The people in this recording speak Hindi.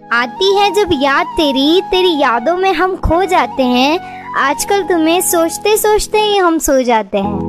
आती है जब याद तेरी तेरी यादों में हम खो जाते हैं। आजकल तुम्हें सोचते सोचते ही हम सो जाते हैं।